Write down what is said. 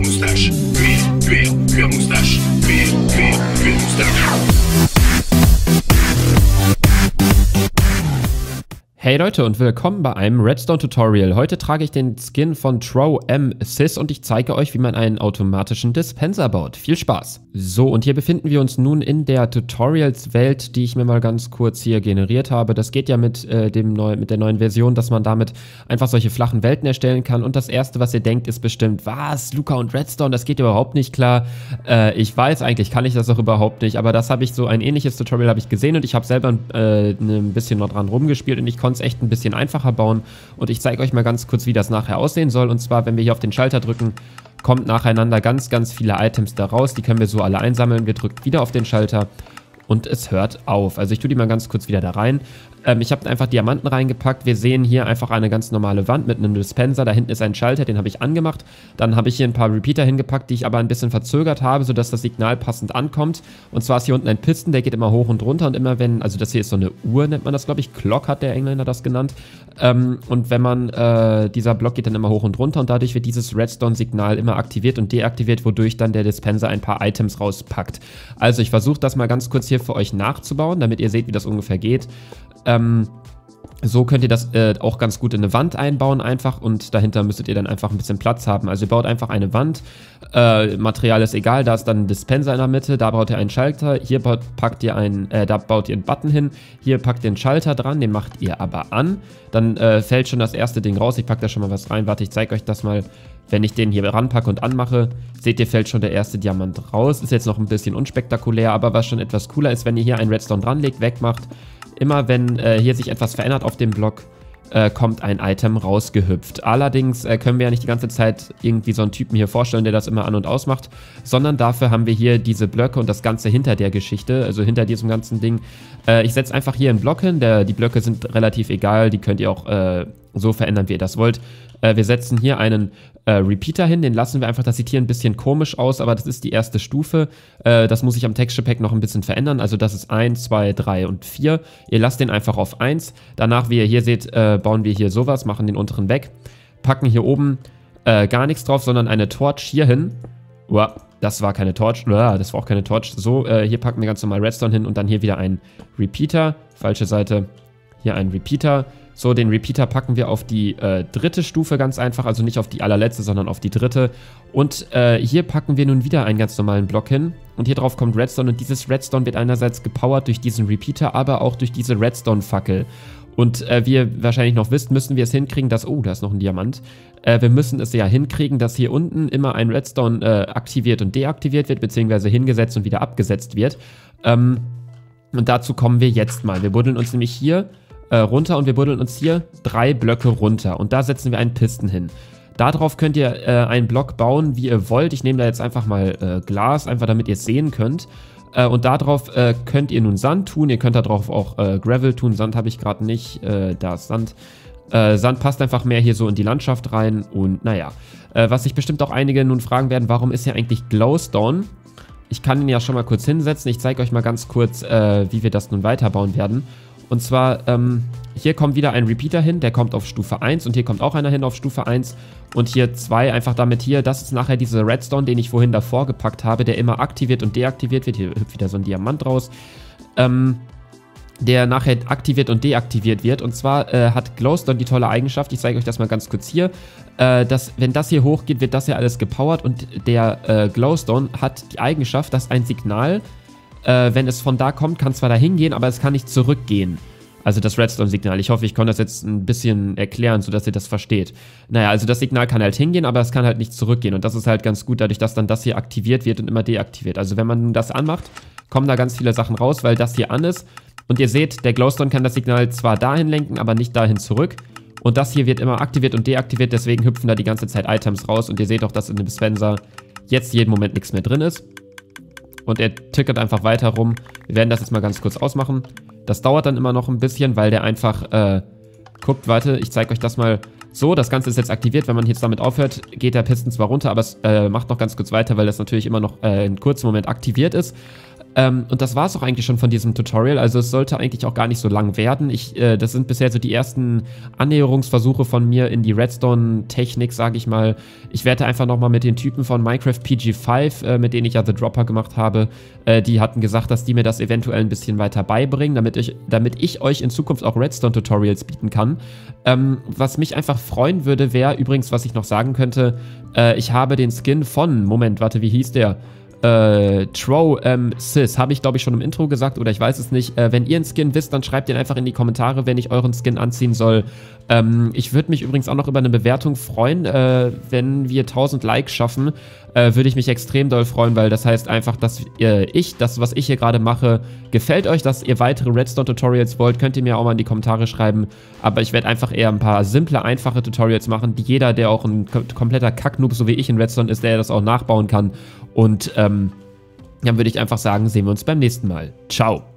mustache. Hey Leute und willkommen bei einem Redstone Tutorial. Heute trage ich den Skin von Trow M Sys und ich zeige euch, wie man einen automatischen Dispenser baut. Viel Spaß! So, und hier befinden wir uns nun in der Tutorials-Welt, die ich mir mal ganz kurz hier generiert habe. Das geht ja mit, äh, dem neu, mit der neuen Version, dass man damit einfach solche flachen Welten erstellen kann. Und das erste, was ihr denkt, ist bestimmt, was, Luca und Redstone, das geht überhaupt nicht klar. Äh, ich weiß, eigentlich kann ich das auch überhaupt nicht, aber das habe ich so, ein ähnliches Tutorial habe ich gesehen und ich habe selber äh, ein bisschen noch dran rumgespielt und ich konnte es echt ein bisschen einfacher bauen und ich zeige euch mal ganz kurz, wie das nachher aussehen soll. Und zwar, wenn wir hier auf den Schalter drücken, kommt nacheinander ganz, ganz viele Items da raus. Die können wir so alle einsammeln. Wir drücken wieder auf den Schalter und es hört auf. Also ich tue die mal ganz kurz wieder da rein. Ähm, ich habe einfach Diamanten reingepackt. Wir sehen hier einfach eine ganz normale Wand mit einem Dispenser. Da hinten ist ein Schalter, den habe ich angemacht. Dann habe ich hier ein paar Repeater hingepackt, die ich aber ein bisschen verzögert habe, sodass das Signal passend ankommt. Und zwar ist hier unten ein Piston, der geht immer hoch und runter und immer wenn, also das hier ist so eine Uhr, nennt man das, glaube ich. Clock hat der Engländer das genannt. Ähm, und wenn man, äh, dieser Block geht dann immer hoch und runter und dadurch wird dieses Redstone-Signal immer aktiviert und deaktiviert, wodurch dann der Dispenser ein paar Items rauspackt. Also ich versuche das mal ganz kurz hier für euch nachzubauen, damit ihr seht, wie das ungefähr geht. Ähm, so könnt ihr das äh, auch ganz gut in eine Wand einbauen einfach und dahinter müsstet ihr dann einfach ein bisschen Platz haben. Also ihr baut einfach eine Wand, äh, Material ist egal, da ist dann ein Dispenser in der Mitte, da baut ihr einen Schalter, hier baut, packt ihr einen, äh, da baut ihr einen Button hin, hier packt ihr einen Schalter dran, den macht ihr aber an. Dann äh, fällt schon das erste Ding raus, ich packe da schon mal was rein, warte, ich zeige euch das mal. Wenn ich den hier ranpacke und anmache, seht ihr, fällt schon der erste Diamant raus. Ist jetzt noch ein bisschen unspektakulär, aber was schon etwas cooler ist, wenn ihr hier einen Redstone dranlegt, wegmacht, immer wenn äh, hier sich etwas verändert auf dem Block, äh, kommt ein Item rausgehüpft. Allerdings äh, können wir ja nicht die ganze Zeit irgendwie so einen Typen hier vorstellen, der das immer an- und ausmacht, sondern dafür haben wir hier diese Blöcke und das Ganze hinter der Geschichte, also hinter diesem ganzen Ding. Äh, ich setze einfach hier einen Block hin, der, die Blöcke sind relativ egal, die könnt ihr auch äh, so verändern, wie ihr das wollt. Äh, wir setzen hier einen äh, Repeater hin, den lassen wir einfach, das sieht hier ein bisschen komisch aus, aber das ist die erste Stufe. Äh, das muss ich am Texture Pack noch ein bisschen verändern, also das ist 1, 2, 3 und 4. Ihr lasst den einfach auf 1. Danach, wie ihr hier seht, äh, bauen wir hier sowas, machen den unteren weg, packen hier oben äh, gar nichts drauf, sondern eine Torch hier hin. Uah, das war keine Torch, Uah, das war auch keine Torch. So, äh, hier packen wir ganz normal Redstone hin und dann hier wieder ein Repeater, falsche Seite, hier ein Repeater, so, den Repeater packen wir auf die äh, dritte Stufe ganz einfach, also nicht auf die allerletzte, sondern auf die dritte. Und äh, hier packen wir nun wieder einen ganz normalen Block hin. Und hier drauf kommt Redstone und dieses Redstone wird einerseits gepowert durch diesen Repeater, aber auch durch diese Redstone-Fackel. Und äh, wie ihr wahrscheinlich noch wisst, müssen wir es hinkriegen, dass... Oh, da ist noch ein Diamant. Äh, wir müssen es ja hinkriegen, dass hier unten immer ein Redstone äh, aktiviert und deaktiviert wird, beziehungsweise hingesetzt und wieder abgesetzt wird. Ähm, und dazu kommen wir jetzt mal. Wir buddeln uns nämlich hier äh, runter und wir buddeln uns hier drei Blöcke runter. Und da setzen wir einen Pisten hin. Darauf könnt ihr äh, einen Block bauen, wie ihr wollt. Ich nehme da jetzt einfach mal äh, Glas, einfach damit ihr es sehen könnt. Äh, und darauf äh, könnt ihr nun Sand tun. Ihr könnt darauf auch äh, Gravel tun. Sand habe ich gerade nicht. Äh, da ist Sand. Sand passt einfach mehr hier so in die Landschaft rein. Und naja, was sich bestimmt auch einige nun fragen werden, warum ist hier eigentlich Glowstone? Ich kann ihn ja schon mal kurz hinsetzen. Ich zeige euch mal ganz kurz, wie wir das nun weiterbauen werden. Und zwar, ähm, hier kommt wieder ein Repeater hin, der kommt auf Stufe 1 und hier kommt auch einer hin auf Stufe 1 und hier 2 einfach damit hier, das ist nachher dieser Redstone, den ich vorhin davor gepackt habe, der immer aktiviert und deaktiviert wird. Hier hüpft wieder so ein Diamant raus. Ähm, der nachher aktiviert und deaktiviert wird. Und zwar äh, hat Glowstone die tolle Eigenschaft, ich zeige euch das mal ganz kurz hier, äh, dass wenn das hier hochgeht, wird das hier alles gepowert und der äh, Glowstone hat die Eigenschaft, dass ein Signal äh, wenn es von da kommt, kann zwar da hingehen, aber es kann nicht zurückgehen. Also das Redstone-Signal. Ich hoffe, ich konnte das jetzt ein bisschen erklären, sodass ihr das versteht. Naja, also das Signal kann halt hingehen, aber es kann halt nicht zurückgehen. Und das ist halt ganz gut, dadurch, dass dann das hier aktiviert wird und immer deaktiviert. Also wenn man das anmacht, kommen da ganz viele Sachen raus, weil das hier an ist. Und ihr seht, der Glowstone kann das Signal zwar dahin lenken, aber nicht dahin zurück. Und das hier wird immer aktiviert und deaktiviert, deswegen hüpfen da die ganze Zeit Items raus. Und ihr seht auch, dass in dem Dispenser jetzt jeden Moment nichts mehr drin ist und er tickert einfach weiter rum. Wir werden das jetzt mal ganz kurz ausmachen. Das dauert dann immer noch ein bisschen, weil der einfach äh, guckt, warte, ich zeige euch das mal so. Das Ganze ist jetzt aktiviert. Wenn man jetzt damit aufhört, geht der Piston zwar runter, aber es äh, macht noch ganz kurz weiter, weil das natürlich immer noch äh, einen kurzen Moment aktiviert ist. Ähm, und das war es auch eigentlich schon von diesem Tutorial. Also es sollte eigentlich auch gar nicht so lang werden. Ich, äh, das sind bisher so die ersten Annäherungsversuche von mir in die Redstone-Technik, sage ich mal. Ich werde einfach nochmal mit den Typen von Minecraft PG5, äh, mit denen ich ja The Dropper gemacht habe, äh, die hatten gesagt, dass die mir das eventuell ein bisschen weiter beibringen, damit ich, damit ich euch in Zukunft auch Redstone-Tutorials bieten kann. Ähm, was mich einfach freuen würde, wäre übrigens, was ich noch sagen könnte, äh, ich habe den Skin von, Moment, warte, wie hieß der? Äh, Tro ähm, Sis, habe ich glaube ich schon im Intro gesagt oder ich weiß es nicht. Äh, wenn ihr einen Skin wisst, dann schreibt den einfach in die Kommentare, wenn ich euren Skin anziehen soll. Ähm, ich würde mich übrigens auch noch über eine Bewertung freuen. Äh, wenn wir 1000 Likes schaffen, äh, würde ich mich extrem doll freuen, weil das heißt einfach, dass äh, ich, das, was ich hier gerade mache, gefällt euch, dass ihr weitere Redstone-Tutorials wollt, könnt ihr mir auch mal in die Kommentare schreiben. Aber ich werde einfach eher ein paar simple, einfache Tutorials machen, die jeder, der auch ein kompletter Kacknoob, so wie ich in Redstone ist, der das auch nachbauen kann. Und ähm, dann würde ich einfach sagen, sehen wir uns beim nächsten Mal. Ciao.